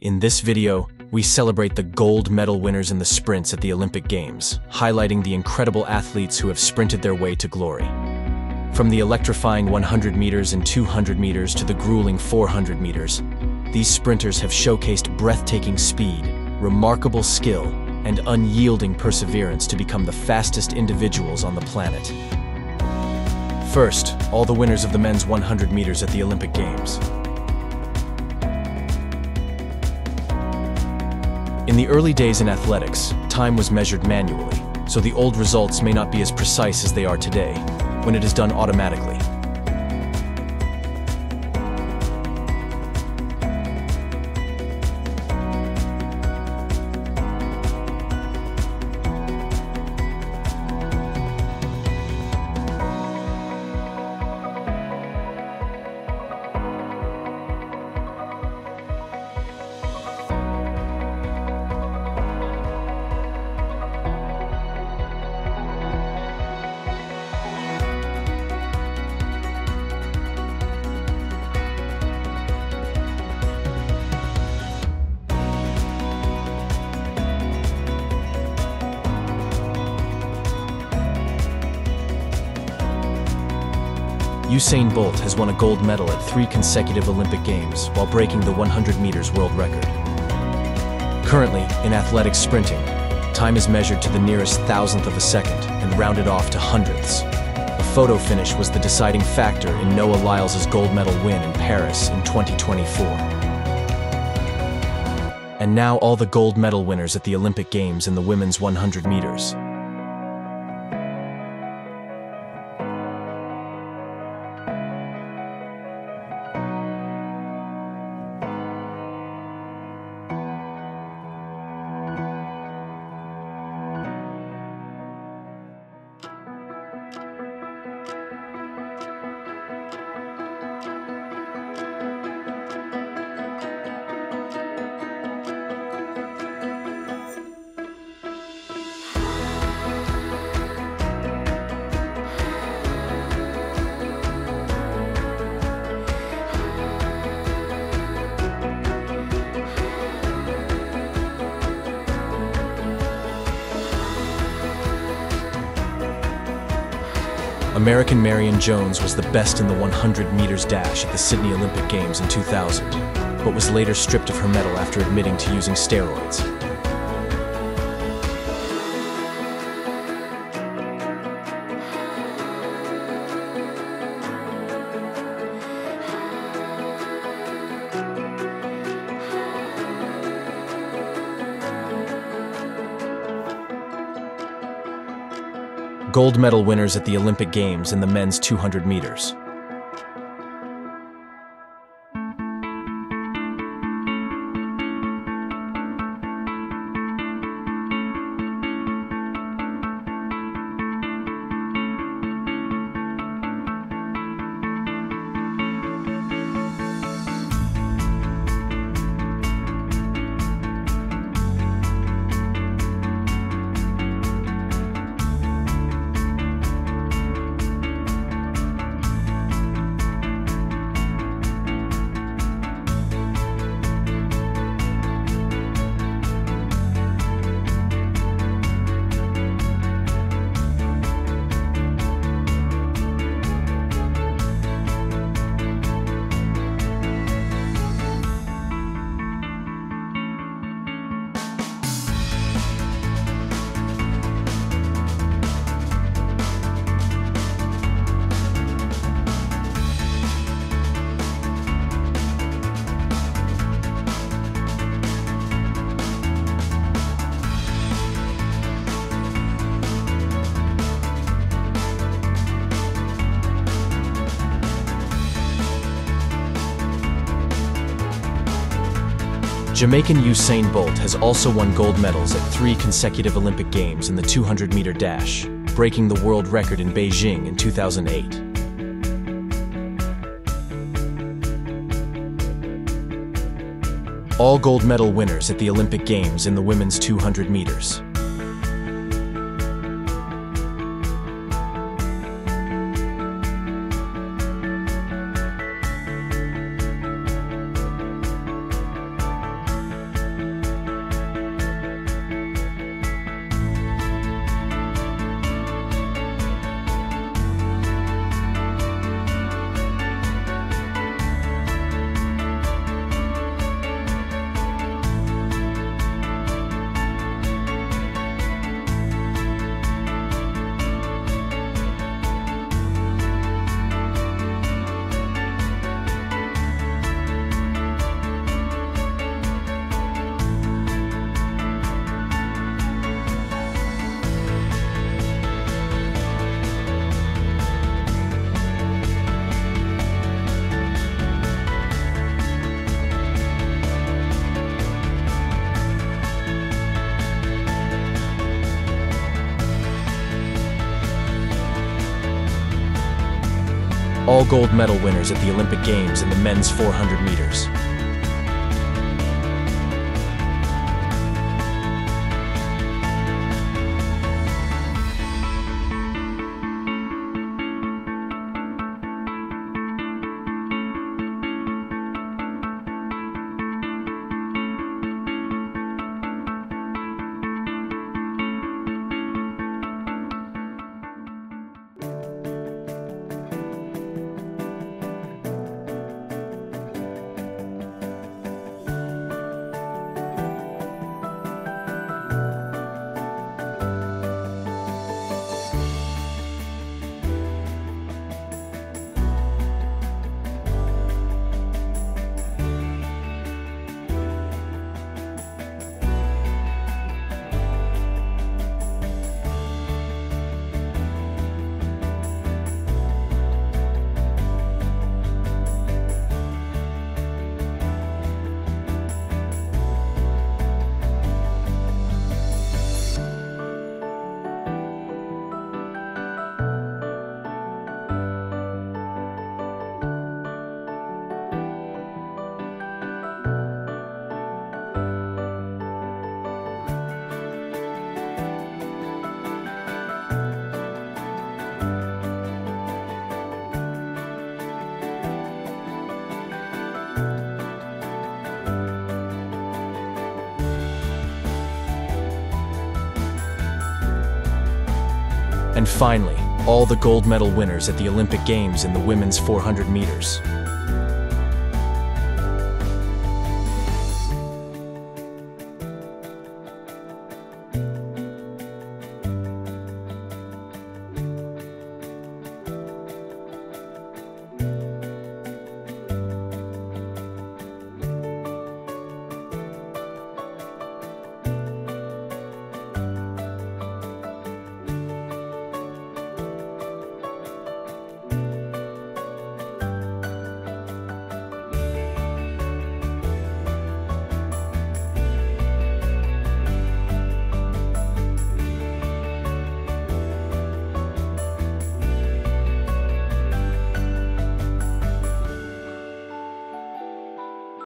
In this video, we celebrate the gold medal winners in the sprints at the Olympic Games, highlighting the incredible athletes who have sprinted their way to glory. From the electrifying 100 meters and 200 meters to the grueling 400 meters, these sprinters have showcased breathtaking speed, remarkable skill, and unyielding perseverance to become the fastest individuals on the planet. First, all the winners of the men's 100 meters at the Olympic Games. In the early days in athletics, time was measured manually, so the old results may not be as precise as they are today, when it is done automatically. Usain Bolt has won a gold medal at three consecutive Olympic Games while breaking the 100 meters world record. Currently, in athletics sprinting, time is measured to the nearest thousandth of a second and rounded off to hundredths. A photo finish was the deciding factor in Noah Lyles' gold medal win in Paris in 2024. And now all the gold medal winners at the Olympic Games in the women's 100 meters. American Marion Jones was the best in the 100 meters dash at the Sydney Olympic Games in 2000, but was later stripped of her medal after admitting to using steroids. Gold medal winners at the Olympic Games in the men's 200 meters. Jamaican Usain Bolt has also won gold medals at three consecutive Olympic Games in the 200 meter dash, breaking the world record in Beijing in 2008. All gold medal winners at the Olympic Games in the women's 200 meters. All gold medal winners at the Olympic Games in the men's 400 meters. And finally, all the gold medal winners at the Olympic Games in the women's 400 meters.